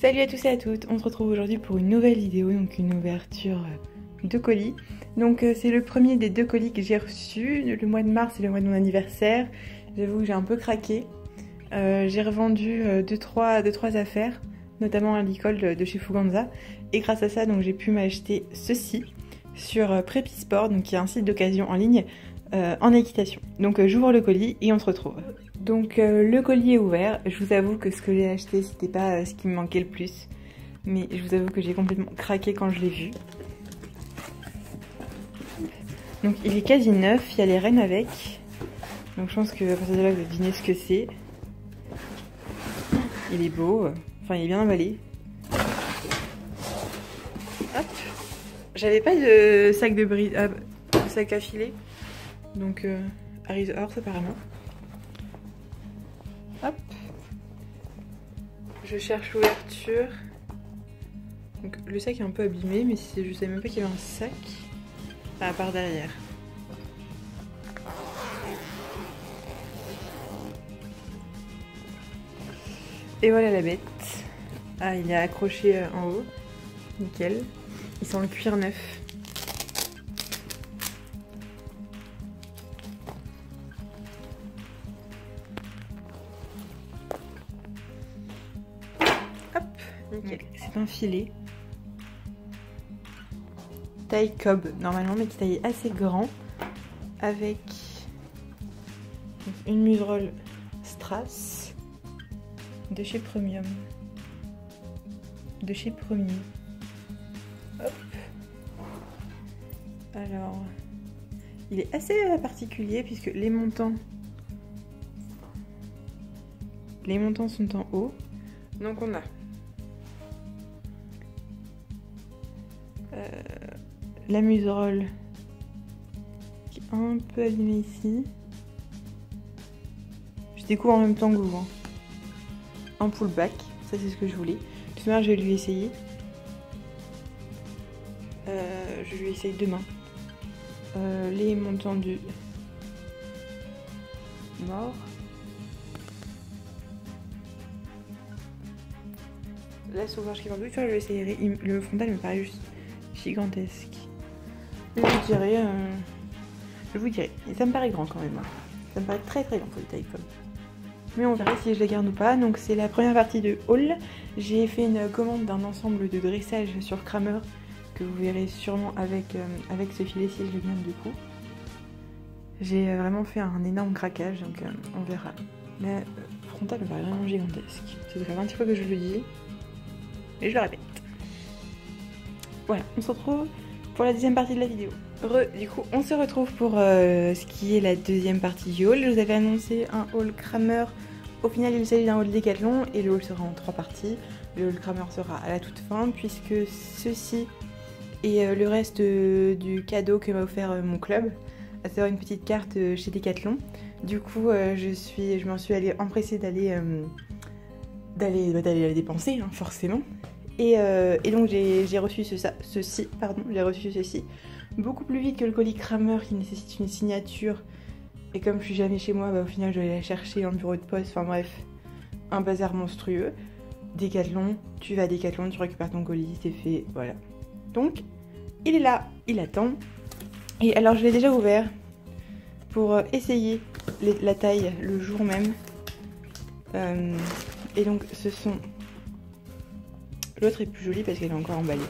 Salut à tous et à toutes, on se retrouve aujourd'hui pour une nouvelle vidéo, donc une ouverture de colis. Donc euh, c'est le premier des deux colis que j'ai reçu, le mois de mars et le mois de mon anniversaire. J'avoue que j'ai un peu craqué. Euh, j'ai revendu 2-3 euh, deux, trois, affaires, notamment un licol de, chez Fuganza. Et grâce à ça, donc j'ai pu m'acheter ceci sur Prépisport, donc qui est un site d'occasion en ligne en équitation. Donc j'ouvre le colis et on se retrouve. Donc euh, le collier est ouvert. Je vous avoue que ce que j'ai acheté, c'était pas euh, ce qui me manquait le plus. Mais je vous avoue que j'ai complètement craqué quand je l'ai vu. Donc il est quasi neuf, il y a les rennes avec. Donc je pense que à partir de là, vous devinez ce que c'est. Il est beau, enfin il est bien emballé. Hop J'avais pas de sac de ah, sac à filet. Donc euh, Harry's Horse apparemment. Je cherche l'ouverture. Donc le sac est un peu abîmé, mais je savais même pas qu'il y avait un sac. à part derrière. Et voilà la bête. Ah, il est accroché euh, en haut. Nickel. Il sent le cuir neuf. C'est un filet. Taille cob normalement, mais qui taille assez grand. Avec une muserolle strass de chez Premium. De chez Premier. Hop. Alors, il est assez particulier puisque les montants les montants sont en haut. Donc on a la muserolle qui est un peu abîmée ici. Je découvre en même temps que vous. Hein. Un pullback, ça c'est ce que je voulais. De manière, je vais lui essayer. Euh, je lui essaye demain. Euh, les montants du mort. La sauvage qui va je essayer. Le frontal me paraît juste gigantesque. Je vous dirais, euh, je vous dirais, ça me paraît grand quand même. Hein. Ça me paraît très très grand pour le téléphone. Mais on verra si je la garde ou pas. Donc c'est la première partie de haul. J'ai fait une commande d'un ensemble de dressage sur Kramer que vous verrez sûrement avec, euh, avec ce filet si je le gagne du coup. J'ai euh, vraiment fait un énorme craquage, donc on verra. Mais frontal me paraît vraiment gigantesque. C'est fait 20 fois que je le dis. Et je le répète. Voilà, on se retrouve pour la deuxième partie de la vidéo. du coup, on se retrouve pour euh, ce qui est la deuxième partie du haul. Je vous avais annoncé un haul Kramer. Au final, il s'agit d'un haul Decathlon et le haul sera en trois parties. Le haul Kramer sera à la toute fin puisque ceci est euh, le reste du cadeau que m'a offert euh, mon club, à savoir une petite carte chez Decathlon. Du coup, je suis, je m'en suis allée empressée d'aller d'aller la dépenser, hein, forcément. Euh, et, donc j'ai reçu ce, ceci, pardon, j'ai reçu ceci beaucoup plus vite que le colis Kramer qui nécessite une signature. Et comme je suis jamais chez moi, bah, au final je vais la chercher en bureau de poste. Enfin bref, un bazar monstrueux. Décathlon, tu vas à Décathlon, tu récupères ton colis, c'est fait, voilà. Donc, il est là, il attend. Et alors je l'ai déjà ouvert pour euh, essayer la taille le jour même. Euh, et donc ce sont L'autre est plus jolie parce qu'elle est encore emballée.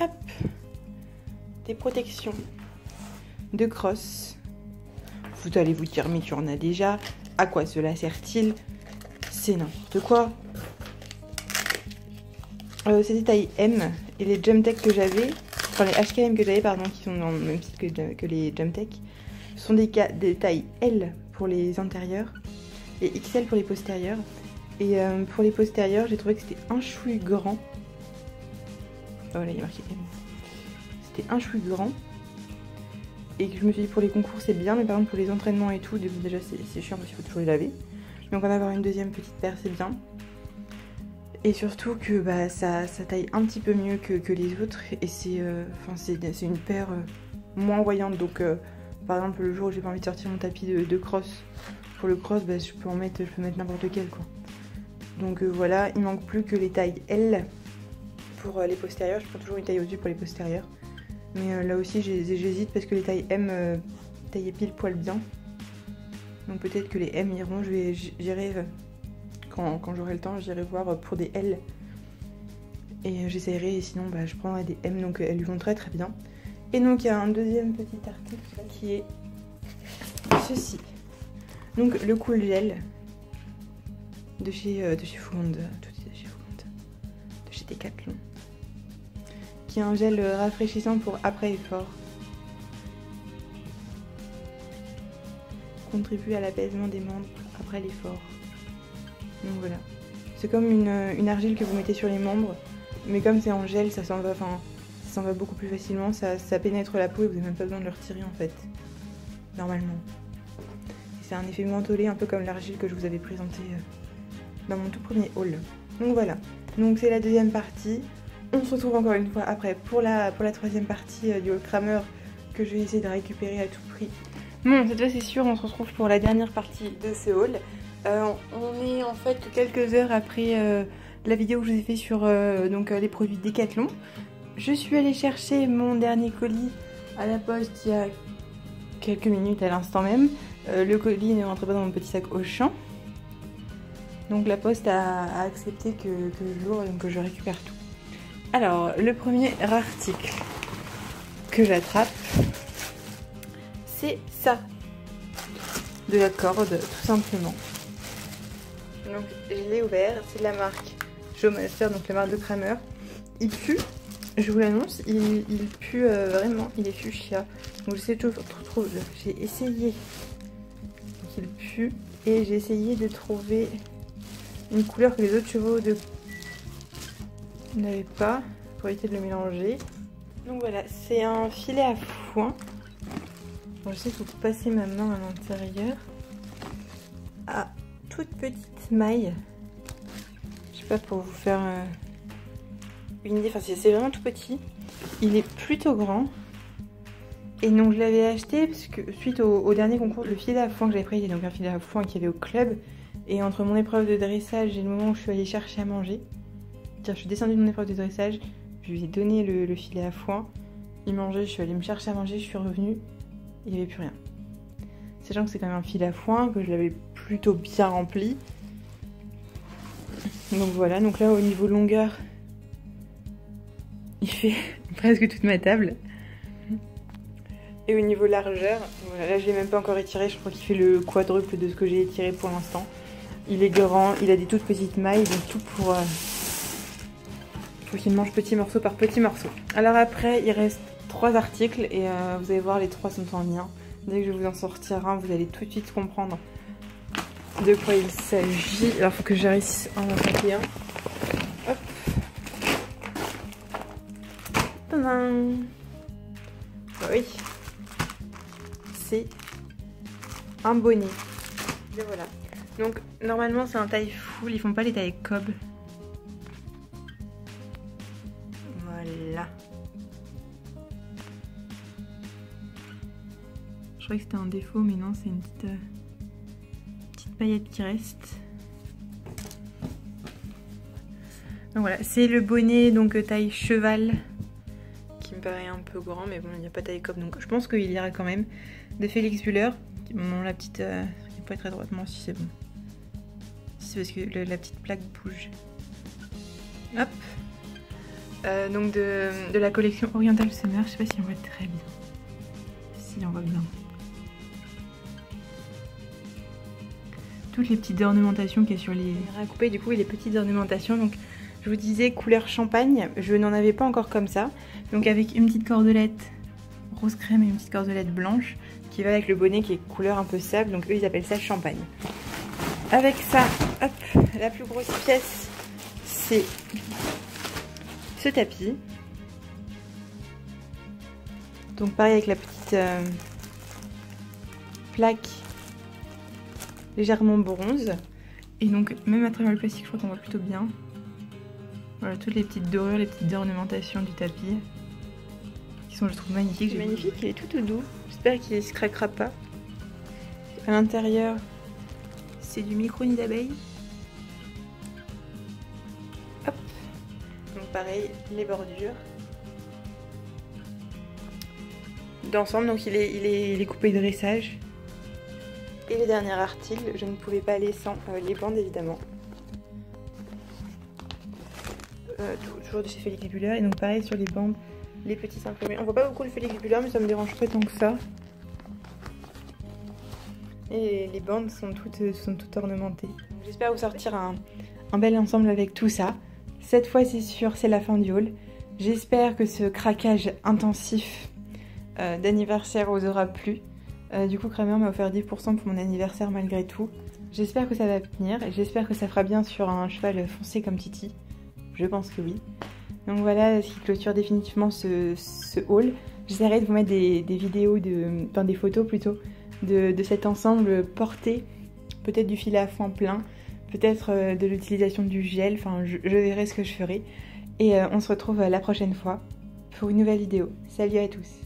Hop Des protections de crosse. Vous allez vous dire, mais tu en as déjà. À quoi cela sert-il? C'est n'importe quoi. Euh, c'est des tailles M. Et les Jumtech que j'avais, enfin les HKM que j'avais, pardon, qui sont dans le même site que, les Jumtech, sont des, des tailles L pour les antérieurs et XL pour les postérieurs. Et euh, pour les postérieurs, j'ai trouvé que c'était un chouille grand. Oh là, il y a marqué C'était un chouille grand. Et que je me suis dit pour les concours c'est bien, mais par contre pour les entraînements et tout, déjà c'est chiant parce qu'il faut toujours les laver. Donc en avoir une deuxième petite paire c'est bien. Et surtout que bah, ça, taille un petit peu mieux que, les autres. Et c'est euh, une paire euh, moins voyante. Donc par exemple le jour où j'ai pas envie de sortir mon tapis de, cross, pour le cross, bah, je peux en mettre n'importe quel quoi. Donc euh, voilà, il manque plus que les tailles L pour euh, les postérieurs. Je prends toujours une taille au-dessus pour les postérieurs. Mais euh, là aussi j'hésite parce que les tailles M taillaient pile poil bien. Donc peut-être que les M iront, j'irai quand, quand j'aurai le temps, j'irai voir pour des L. Et j'essaierai, sinon bah, je prendrai des M, donc elles lui vont très très bien. Et donc il y a un deuxième petit article qui est ceci. Donc le Cool Gel de chez, euh, de chez tout de chez Fouland, de chez Decathlon, qui est un gel rafraîchissant pour après effort. Contribue à l'apaisement des membres après l'effort. Donc voilà. C'est comme une, une, argile que vous mettez sur les membres, mais comme c'est en gel, ça s'en va, enfin, ça s'en va beaucoup plus facilement, ça, ça pénètre la peau et vous n'avez même pas besoin de le retirer en fait, normalement. C'est un effet mentholé, un peu comme l'argile que je vous avais présenté euh, dans mon tout premier haul. Donc voilà, donc c'est la deuxième partie. On se retrouve encore une fois après pour la, troisième partie euh, du haul Kramer que je vais essayer de récupérer à tout prix. Bon, cette fois c'est sûr, on se retrouve pour la dernière partie de ce haul. Euh, on est en fait quelques heures après la vidéo que je vous ai fait sur les produits Decathlon. Je suis allée chercher mon dernier colis à la poste il y a quelques minutes à l'instant même. Euh, le colis ne rentrait pas dans mon petit sac au champ. Donc la poste a, accepté que, que je l'ouvre donc que je récupère tout. Alors, le premier article que j'attrape, c'est ça. De la corde, tout simplement. Donc je l'ai ouvert, c'est de la marque Joe Master, donc la marque de Kramer. Il pue, je vous l'annonce, il, pue euh, vraiment, il est fuchsia. Donc je sais toujours, j'ai essayé qu'il pue et j'ai essayé de trouver une couleur que les autres chevaux de... n'avaient pas pour éviter de le mélanger. Donc voilà, c'est un filet à foin. je sais qu'il faut passer ma main à l'intérieur. À toute petite maille. Je sais pas pour vous faire euh, une idée, enfin c'est vraiment tout petit. Il est plutôt grand. Et donc je l'avais acheté parce que suite au, dernier concours, le filet à foin que j'avais pris, il donc un filet à foin qu'il y avait au club. Et entre mon épreuve de dressage et le moment où je suis allée chercher à manger, je suis descendue de mon épreuve de dressage, je lui ai donné le, filet à foin, il mangeait, je suis allée me chercher à manger, je suis revenue, il n'y avait plus rien. Sachant que c'est quand même un filet à foin, que je l'avais plutôt bien rempli. Donc voilà, donc là au niveau longueur, il fait presque toute ma table. Et au niveau largeur, là je l'ai même pas encore étiré, je crois qu'il fait le quadruple de ce que j'ai étiré pour l'instant. Il est grand, il a des toutes petites mailles, donc tout pour... Euh, faut qu'il mange petit morceau par petit morceau. Alors après, il reste trois articles et euh, vous allez voir, les trois sont en lien. Dès que je vous en sortir un, vous allez tout de suite comprendre de quoi il s'agit. Alors il faut que j'arrive en un. Hop. Oui c'est un bonnet. Et voilà. Donc normalement c'est un taille full, ils font pas les tailles cob. Voilà. Je croyais que c'était un défaut mais non c'est une petite, euh, paillette qui reste. Donc voilà, c'est le bonnet donc taille cheval qui me paraît un peu grand mais bon il n'y a pas taille cob donc je pense qu'il ira quand même de Félix Buller. Bon, la petite. Euh, peut être droitement si c'est bon. Parce que la petite plaque bouge. Hop. Euh, donc de, la collection Oriental Summer. Je sais pas si on voit très bien. Si on voit bien. Toutes les petites ornementations qu'il y a sur les. Recoupé du coup les petites ornementations. Donc je vous disais couleur champagne. Je n'en avais pas encore comme ça. Donc avec une petite cordelette rose crème et une petite cordelette blanche qui va avec le bonnet qui est couleur un peu sable. Donc eux, ils appellent ça champagne. Avec ça, hop, la plus grosse pièce, c'est ce tapis. Donc pareil avec la petite euh, plaque légèrement bronze. Et donc même à travers le plastique, je crois qu'on voit plutôt bien. Voilà, toutes les petites dorures, les petites ornementations du tapis. Qui sont, je trouve, magnifiques. Magnifique, il est tout, tout doux. J'espère qu'il ne se craquera pas. À l'intérieur, du micro-nid d'abeille. Donc pareil, les bordures. D'ensemble, donc il est, il, est, il est coupé dressage. Et le dernier article, je ne pouvais pas aller sans euh, les bandes évidemment. Euh, toujours de chez Félix et donc pareil sur les bandes, les petits imprimés. On voit pas beaucoup le Félix mais ça me dérange pas tant que ça. Et les bandes sont toutes, sont ornementées. J'espère vous sortir un, un bel ensemble avec tout ça. Cette fois c'est sûr, c'est la fin du haul. J'espère que ce craquage intensif euh, d'anniversaire vous aura plu. Euh, du coup, Kramer m'a offert 10% pour mon anniversaire malgré tout. J'espère que ça va tenir et j'espère que ça fera bien sur un cheval foncé comme Titi. Je pense que oui. Donc voilà ce qui clôture définitivement ce, haul. J'essaierai de vous mettre des, vidéos, de, enfin des photos plutôt, de, cet ensemble porté. Peut-être du fil à fond plein, peut-être euh, de l'utilisation du gel, enfin je, verrai ce que je ferai. Et on se retrouve la prochaine fois pour une nouvelle vidéo. Salut à tous